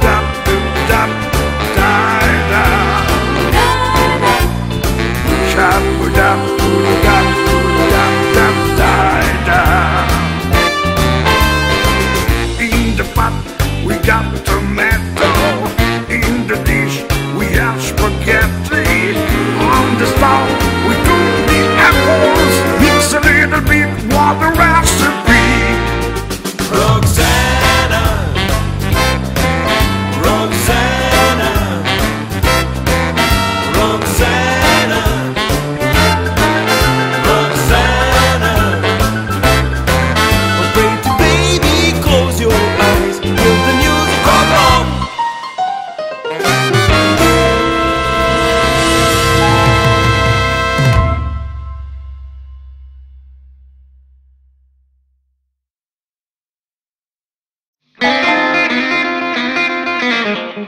dum, dum, dum. My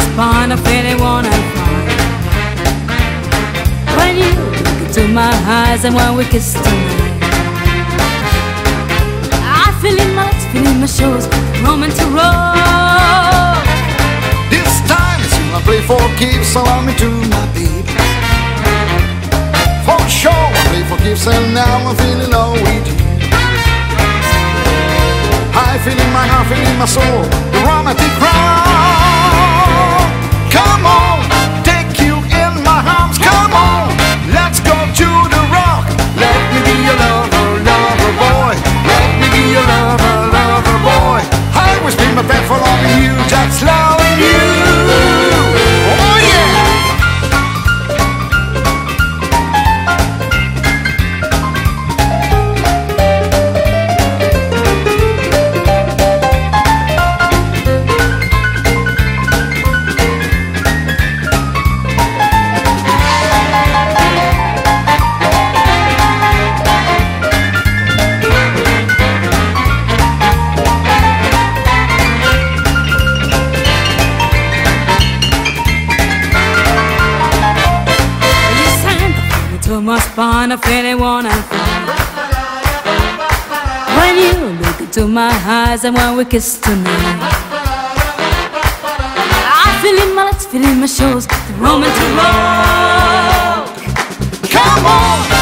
spine of anyone I find. When you look into my eyes and when we kiss tonight, in roaming to roll. This time it's I play for keeps, allow me to my baby. For sure, I play for keeps, and now I'm feeling low with you. I feel in my heart, feel in my soul, the romantic crowd. Come on, my spine of anyone I find. When you look into my eyes and when we kiss tonight, I feel in my legs, feel in my shoes, the roaming to roll. Come on,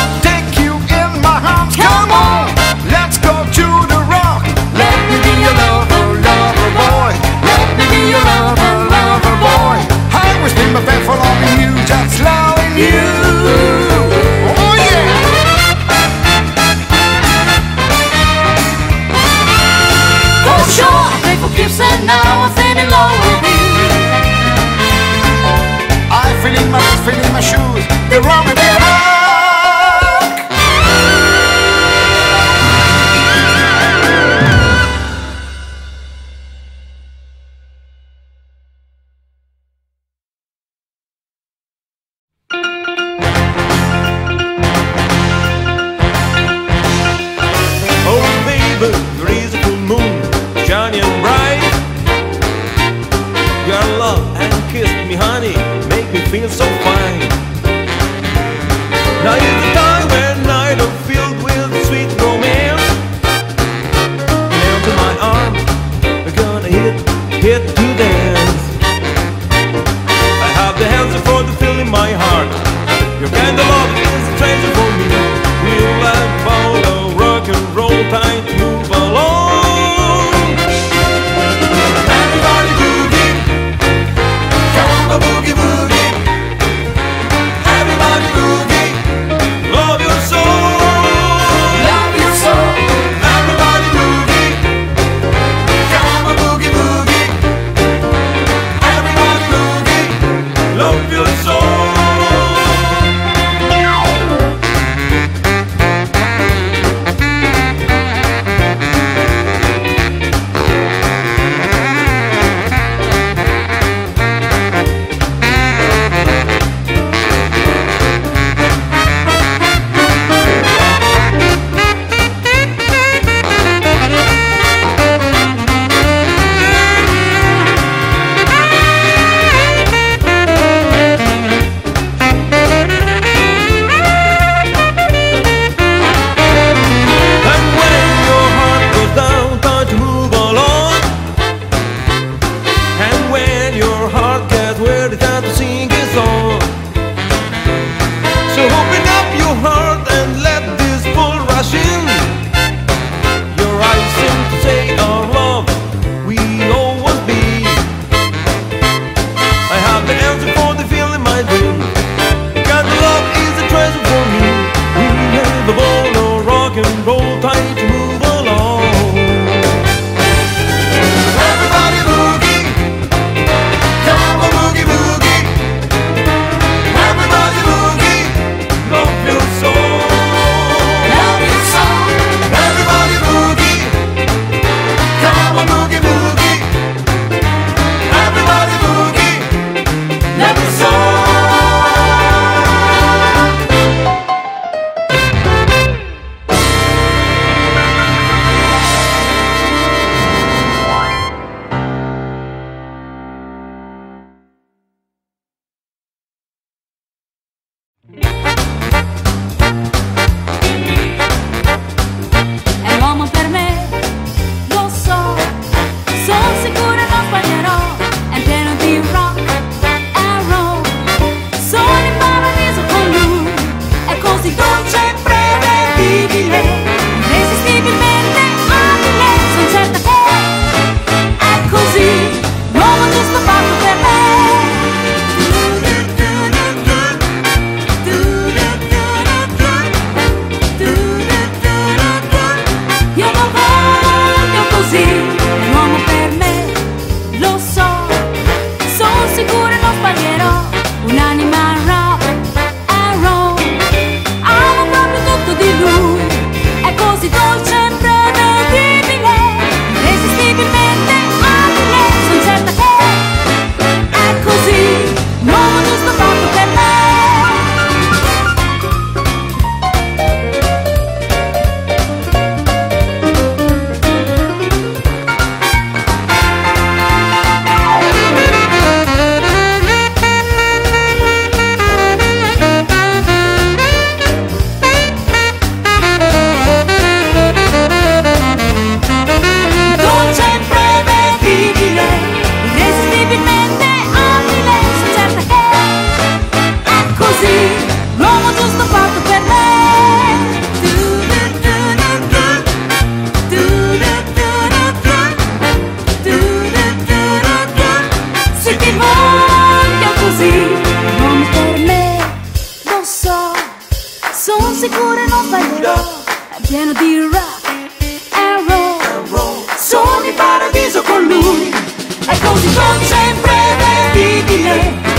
sicuro non sbaglierò È pieno di rock and roll, and roll. Sono in paradiso con lui. E così sono sempre vertigine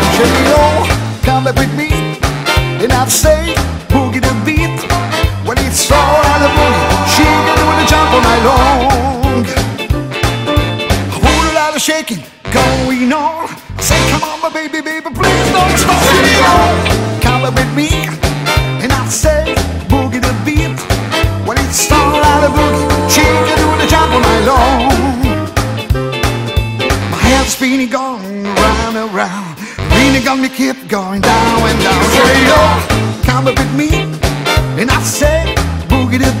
if you come back with me. And I'd say, boogie the beat. When it's all out of boogie, she can do the jump all night long. A whole lot of shaking going on. I say, come on, my baby, baby, please don't stop. Oh, come back with me. And I'd say, boogie the beat. When it's all out of boogie, got me keep going down and down. Say, oh, come up with me. And I say, boogie the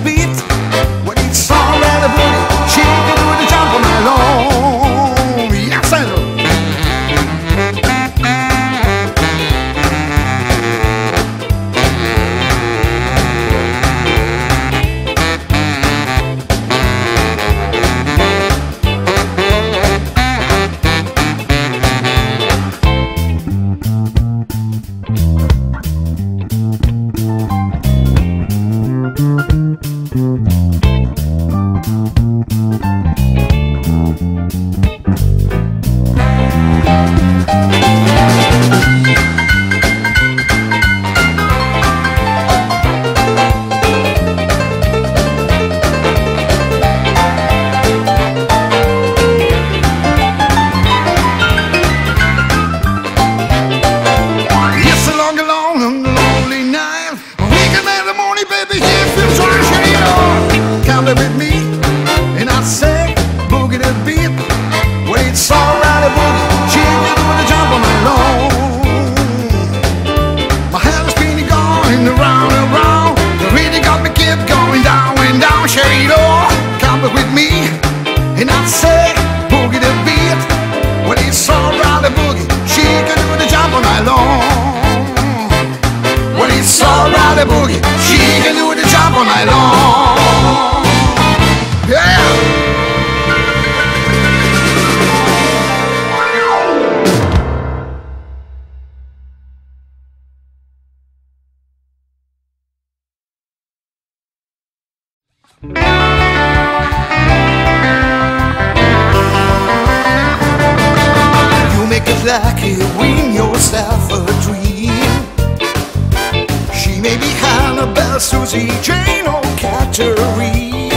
Susie, Jane, or Catherine.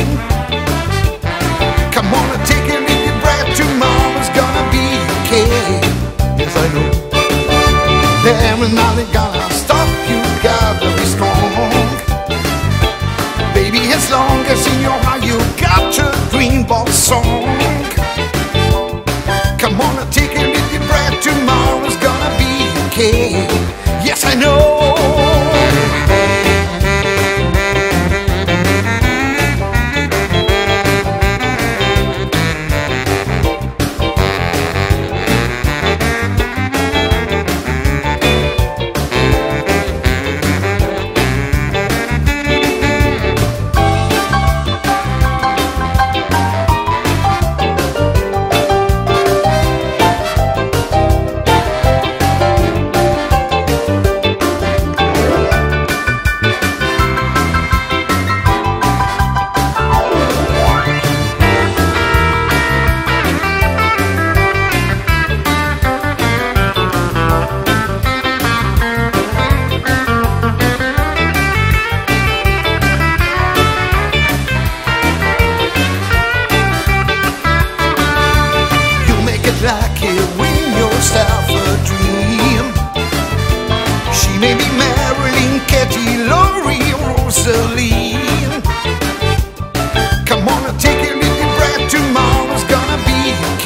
Come on and take a deep breath, tomorrow's gonna be okay. Yes, I know. There is nothing gonna stop you, gotta be strong. Baby, as long as in your heart you got your dreamboat song. Come on and take a deep breath, tomorrow's gonna be okay. Yes, I know.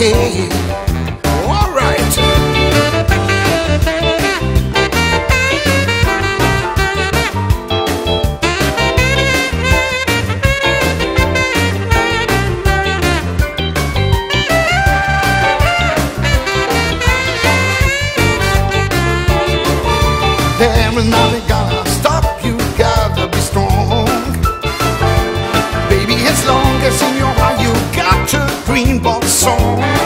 All right. There is nothing gonna stop you, gotta be strong. Baby, as long as in your heart you got a green box song.